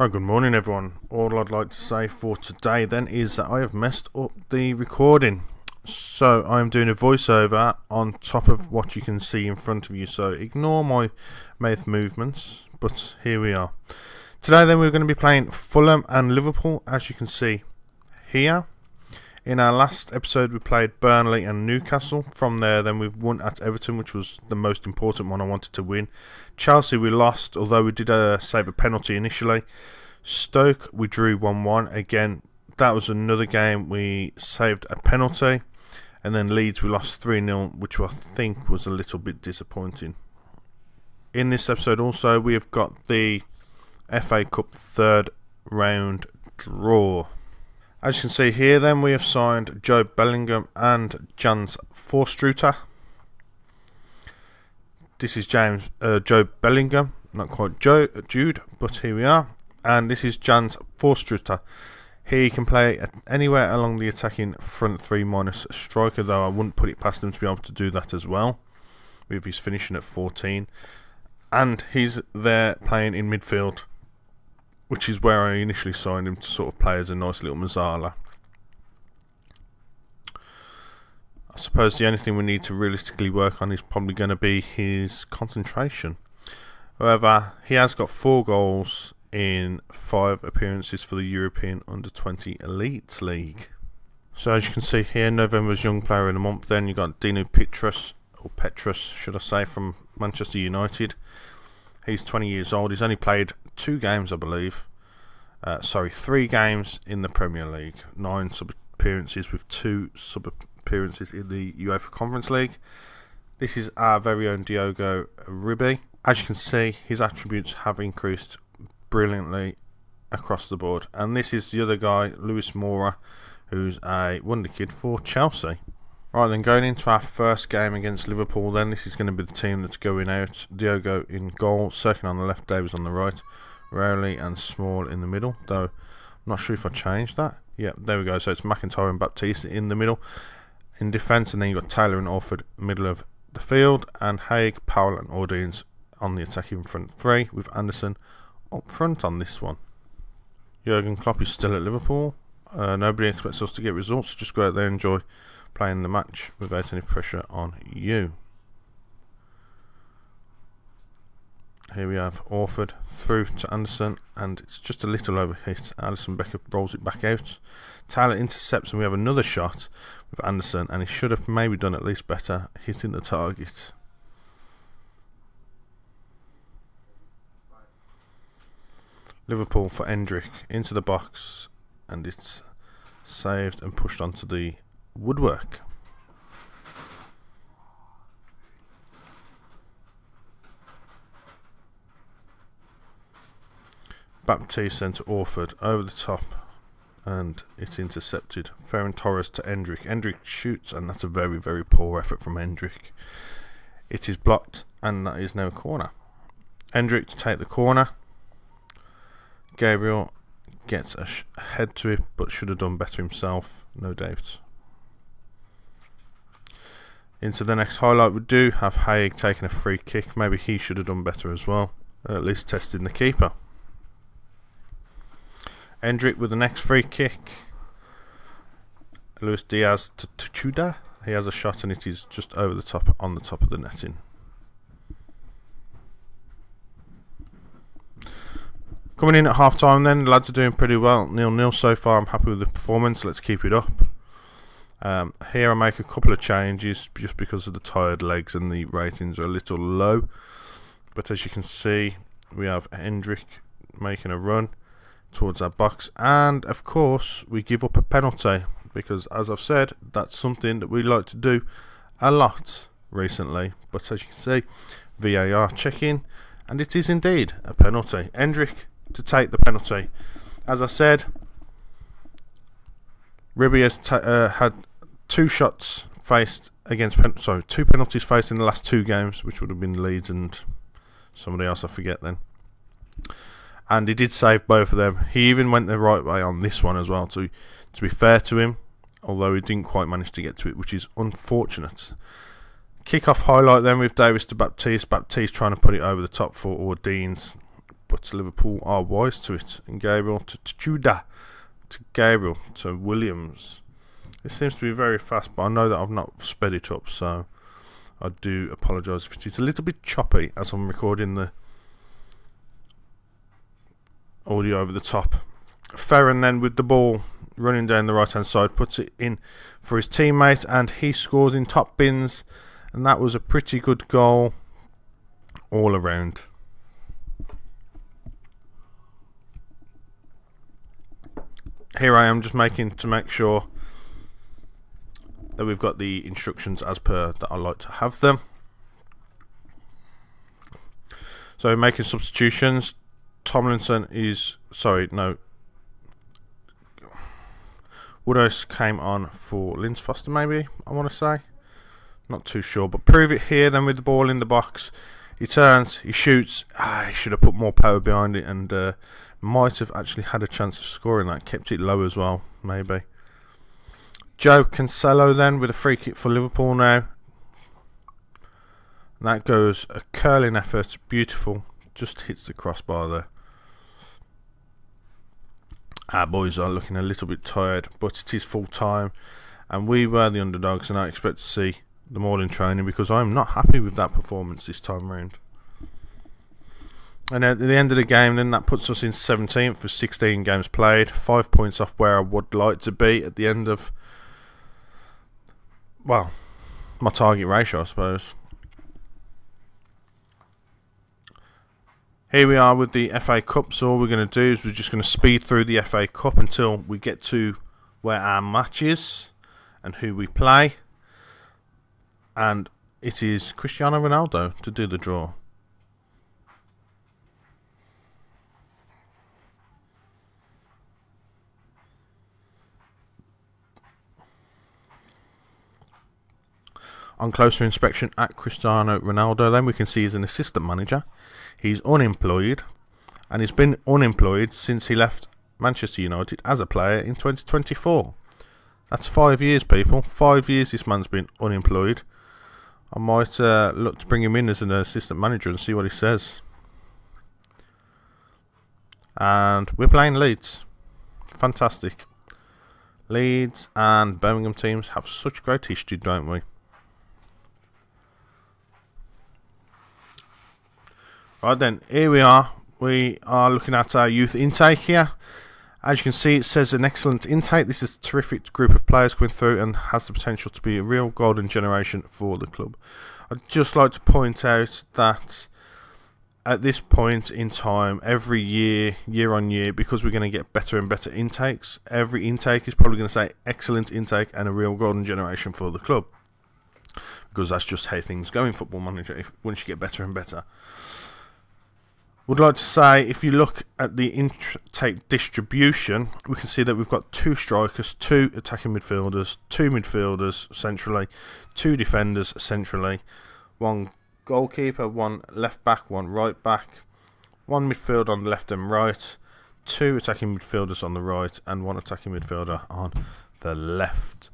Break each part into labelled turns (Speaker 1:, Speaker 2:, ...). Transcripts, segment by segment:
Speaker 1: Right, good morning everyone. All I'd like to say for today then is that I have messed up the recording. So I'm doing a voiceover on top of what you can see in front of you. So ignore my mouth movements, but here we are. Today then we're going to be playing Fulham and Liverpool as you can see here. In our last episode, we played Burnley and Newcastle. From there, then we've won at Everton, which was the most important one I wanted to win. Chelsea, we lost, although we did uh, save a penalty initially. Stoke, we drew 1 1. Again, that was another game we saved a penalty. And then Leeds, we lost 3 0, which I think was a little bit disappointing. In this episode, also, we have got the FA Cup third round draw. As you can see here, then we have signed Joe Bellingham and Jans Forstruter. This is James uh, Joe Bellingham, not quite Joe Jude, but here we are. And this is Jans Forstruter. He can play anywhere along the attacking front three minus striker, though I wouldn't put it past him to be able to do that as well. With his finishing at 14, and he's there playing in midfield which is where I initially signed him to sort of play as a nice little Mezzala. I suppose the only thing we need to realistically work on is probably going to be his concentration. However, he has got four goals in five appearances for the European Under 20 Elite League. So as you can see here, November's Young Player of the Month. Then you got Dino Petrus, or Petrus, should I say, from Manchester United. He's 20 years old. He's only played two games, I believe. Uh, sorry, three games in the Premier League, nine sub appearances with two sub appearances in the UEFA Conference League. This is our very own Diogo Ribi. As you can see, his attributes have increased brilliantly across the board. And this is the other guy, Lewis Mora, who's a wonder kid for Chelsea. Right then, going into our first game against Liverpool, then this is going to be the team that's going out. Diogo in goal, second on the left, Davies on the right, Rowley and Small in the middle. Though I'm not sure if I changed that. Yeah, there we go. So it's McIntyre and Baptiste in the middle, in defence, and then you've got Taylor and Orford middle of the field, and Haig, Powell, and Ordines on the attacking front three, with Anderson up front on this one. Jurgen Klopp is still at Liverpool. Uh, nobody expects us to get results. Just go out there and enjoy playing the match without any pressure on you. Here we have Orford through to Anderson, and it's just a little overhit. Alisson Becker rolls it back out. Tyler intercepts, and we have another shot with Anderson, and he should have maybe done at least better hitting the target. Liverpool for Endrick into the box, and it's saved and pushed onto the woodwork. Baptiste sent Orford over the top and it's intercepted. Ferran Torres to Endrick. Endrick shoots and that's a very, very poor effort from Endrick. It is blocked and that is no corner. Endrick to take the corner. Gabriel gets a head to it but should have done better himself, no doubt. Into the next highlight, we do have Haig taking a free kick. Maybe he should have done better as well, at least testing the keeper. Endrick with the next free kick. Luis Diaz to Tuchuda. He has a shot and it is just over the top, on the top of the netting. Coming in at half time then, the lads are doing pretty well. Nil nil so far. I'm happy with the performance. Let's keep it up. Um, here I make a couple of changes just because of the tired legs and the ratings are a little low. But as you can see, we have Endrick making a run towards our box and of course we give up a penalty because as I've said that's something that we like to do a lot recently. But as you can see VAR checking and it is indeed a penalty. Endrick to take the penalty. As I said Ribby has uh, had two shots faced against sorry two penalties faced in the last two games which would have been Leeds and somebody else I forget then and he did save both of them. He even went the right way on this one as well. To to be fair to him, although he didn't quite manage to get to it, which is unfortunate. Kick-off highlight then with Davis to Baptiste. Baptiste trying to put it over the top for Ordine's but Liverpool are wise to it. And Gabriel to Tudor, to Gabriel to Williams. It seems to be very fast, but I know that I've not sped it up, so I do apologise if it is a little bit choppy as I'm recording the audio over the top. Ferran then with the ball running down the right hand side puts it in for his teammate and he scores in top bins and that was a pretty good goal all around. Here I am just making to make sure that we've got the instructions as per that I like to have them. So making substitutions, Tomlinson is sorry, no. Woodhouse came on for Linz Foster, maybe I want to say. Not too sure, but prove it here. Then with the ball in the box, he turns, he shoots. Ah, he should have put more power behind it, and uh, might have actually had a chance of scoring that. Kept it low as well, maybe. Joe Cancelo then with a free kick for Liverpool now. That goes a curling effort, beautiful. Just hits the crossbar there. Our boys are looking a little bit tired, but it is full time, and we were the underdogs, and I expect to see them all in training because I'm not happy with that performance this time round. And at the end of the game, then that puts us in 17th for 16 games played, five points off where I would like to be at the end of, well, my target ratio, I suppose. Here we are with the FA Cup, so all we're going to do is we're just going to speed through the FA Cup until we get to where our match is and who we play. And it is Cristiano Ronaldo to do the draw. On closer inspection at Cristiano Ronaldo, then we can see he's an assistant manager He's unemployed and he's been unemployed since he left Manchester United as a player in 2024. That's five years, people. Five years this man's been unemployed. I might uh, look to bring him in as an assistant manager and see what he says. And we're playing Leeds. Fantastic. Leeds and Birmingham teams have such great history, don't we? Right then, here we are. We are looking at our youth intake here. As you can see, it says an excellent intake. This is a terrific group of players going through and has the potential to be a real golden generation for the club. I'd just like to point out that at this point in time, every year, year on year, because we're going to get better and better intakes, every intake is probably going to say excellent intake and a real golden generation for the club. Because that's just how things go in Football Manager if, once you get better and better would like to say if you look at the intake distribution, we can see that we've got two strikers, two attacking midfielders, two midfielders centrally, two defenders centrally, one goalkeeper, one left back, one right back, one midfield on the left and right, two attacking midfielders on the right, and one attacking midfielder on the left.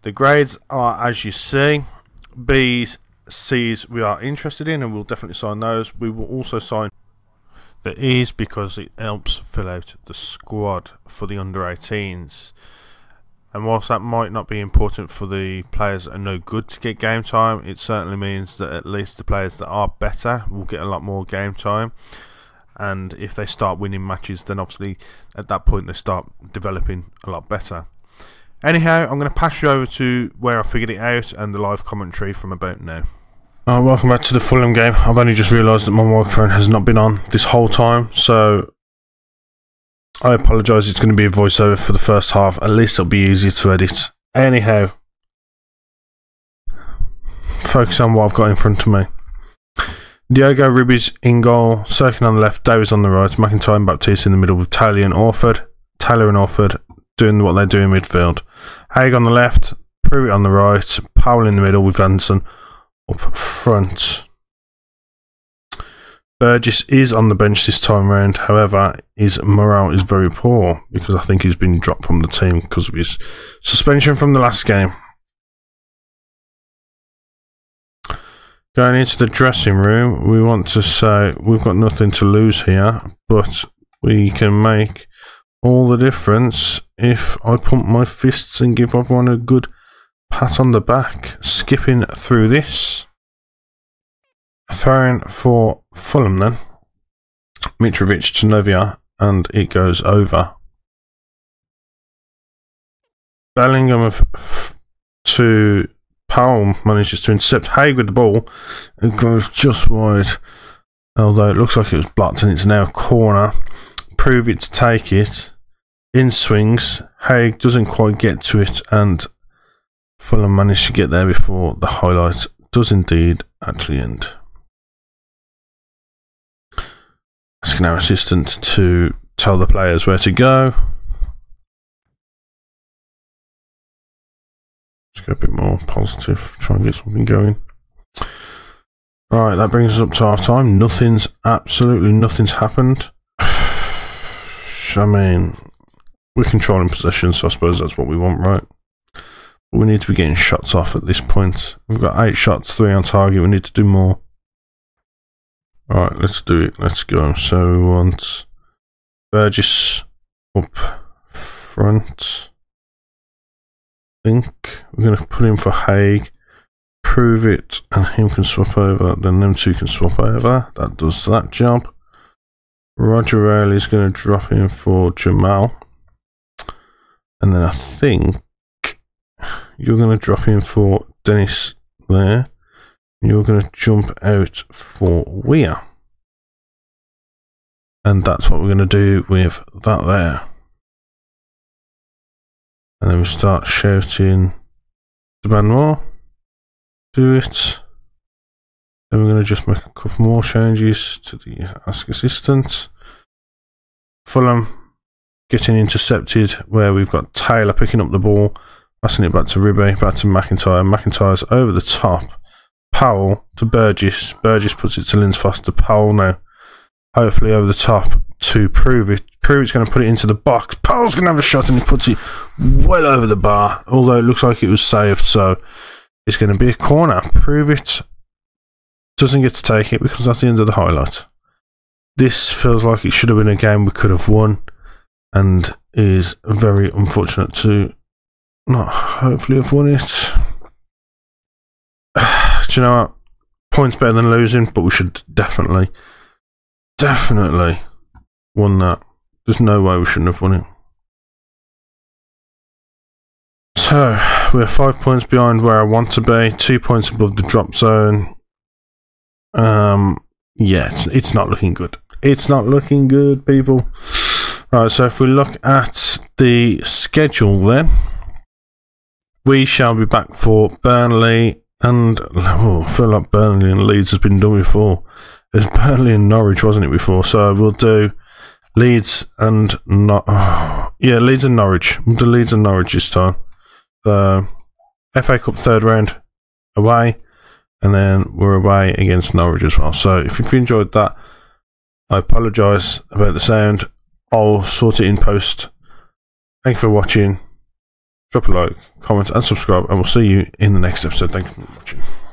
Speaker 1: The grades are as you see. B's, C's we are interested in, and we'll definitely sign those. We will also sign the E's because it helps fill out the squad for the under 18s. And whilst that might not be important for the players that are no good to get game time, it certainly means that at least the players that are better will get a lot more game time. And if they start winning matches, then obviously at that point they start developing a lot better. Anyhow, I'm going to pass you over to where I figured it out and the live commentary from about now. Uh, welcome back to the Fulham game. I've only just realised that my microphone has not been on this whole time, so I apologise. It's going to be a voiceover for the first half. At least it'll be easier to edit. Anyhow, focus on what I've got in front of me. Diogo Ribi's in goal, Cirkin on the left, Davies on the right, McIntyre and Baptiste in the middle with Taylor and Orford. Taylor and Orford doing what they do in midfield. Haig on the left, Pruitt on the right, Powell in the middle with Anderson up front. Burgess is on the bench this time round. However, his morale is very poor because I think he's been dropped from the team because of his suspension from the last game. Going into the dressing room, we want to say we've got nothing to lose here, but we can make all the difference if I pump my fists and give everyone a good pat on the back. Skipping through this. Throwing for Fulham then. Mitrovic to Novia, and it goes over. Bellingham to Palm manages to intercept Haig with the ball. It goes just wide. Although it looks like it was blocked and it's now a corner. Pruitt to take it. In swings. Haig doesn't quite get to it and Fulham managed to get there before the highlight does indeed actually end. Asking our assistant to tell the players where to go. Let's go a bit more positive, try and get something going. Right, that brings us up to half time. Nothing's absolutely nothing's happened. I mean, we're controlling possession, so I suppose that's what we want, right? We need to be getting shots off at this point. We've got eight shots, three on target. We need to do more. Alright, let's do it. Let's go. So we want Burgess up front. I think we're going to put him for Haig. Pruitt, and him can swap over. Then them two can swap over. That does that job. Roger Rayleigh is going to drop in for Jamal. And then I think you're going to drop in for Dennis there you're going to jump out for Weir. And that's what we're going to do with that there. And then we start shouting, demand more, do it. Then we're going to just make a couple more changes to the Ask Assistant. Fulham getting intercepted where we've got Taylor picking up the ball, passing it back to Ribby, back to McIntyre. McIntyre's over the top Powell to Burgess. Burgess puts it to Lindsfoster. Powell now, hopefully over the top to prove it. Pruitt's going to put it into the box. Powell's going to have a shot and he puts it well over the bar. Although it looks like it was saved, so it's going to be a corner. Pruitt doesn't get to take it because that's the end of the highlight. This feels like it should have been a game we could have won, and is very unfortunate to not hopefully have won it Do you know what? Points better than losing, but we should definitely, definitely won that. There's no way we shouldn't have won it. So, we're five points behind where I want to be, two points above the drop zone. Um, yeah, it's, it's not looking good. It's not looking good, people. Right, so if we look at the schedule then, we shall be back for Burnley and oh, I feel like Burnley and Leeds has been done before. It's Burnley and Norwich, wasn't it, before? So we'll do Leeds and not. Oh, yeah, Leeds and Norwich. We'll do Leeds and Norwich this time. So FA Cup third round away, and then we're away against Norwich as well. So if you've enjoyed that, I apologise about the sound. I'll sort it in post. Thank you for watching drop a like, comment, and subscribe, and we'll see you in the next episode. Thank you for watching.